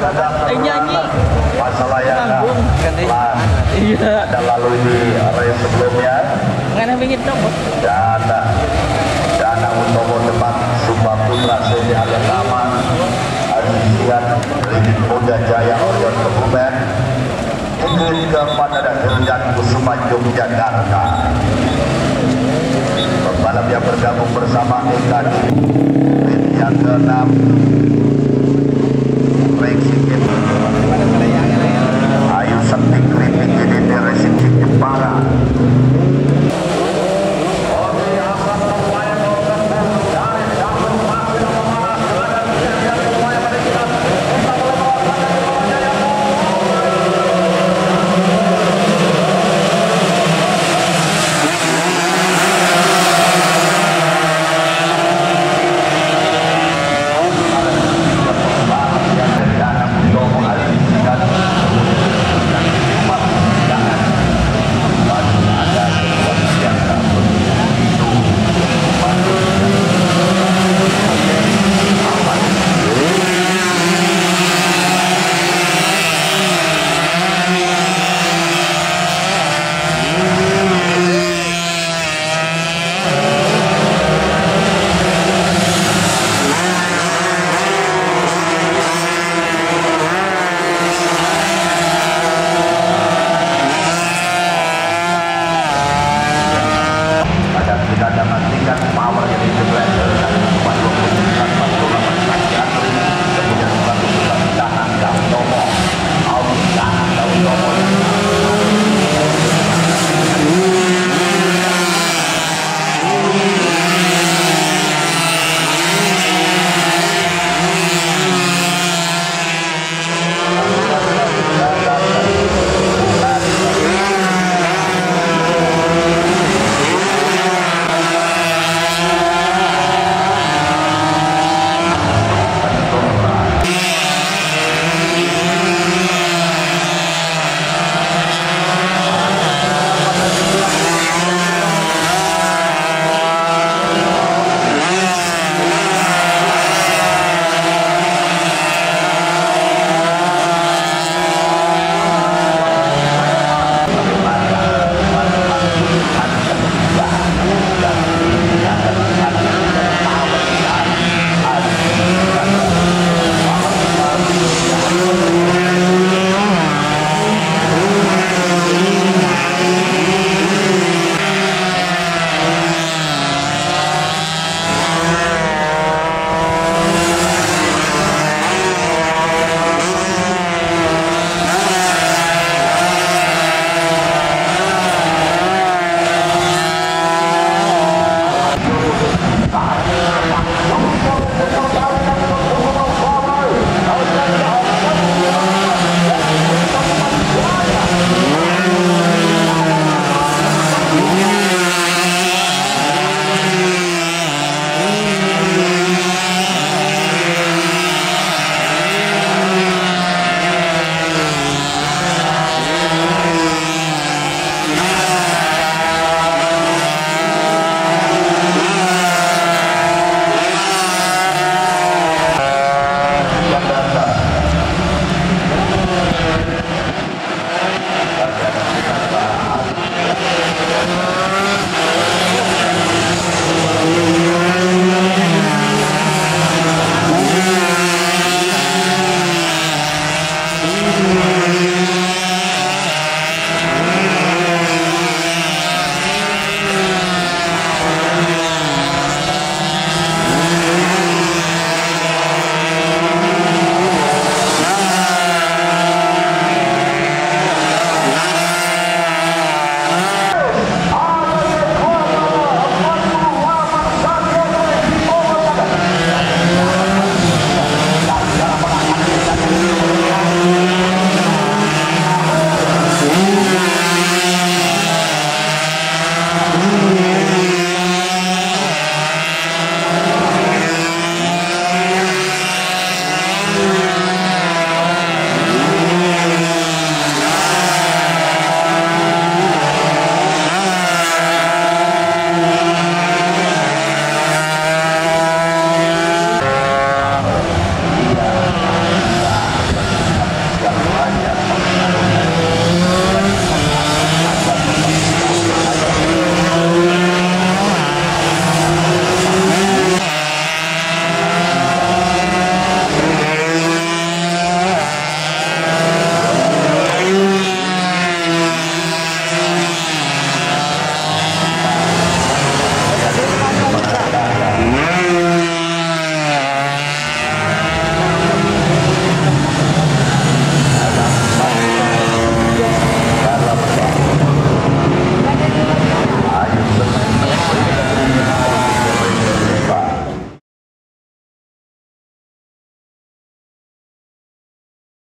ada nyanyi. Masalah yang iya. Dan lalu di area sebelumnya. Nggak pingin dong dan dana untuk depan Sumba Putra Seni Alias Aman Azizian Ridin Muda Jaya Orion Kebumen Indrika dan Kerjaan Kusuma Yogyakarta. Pembalap yang bergabung bersama Eka Rintian ke-6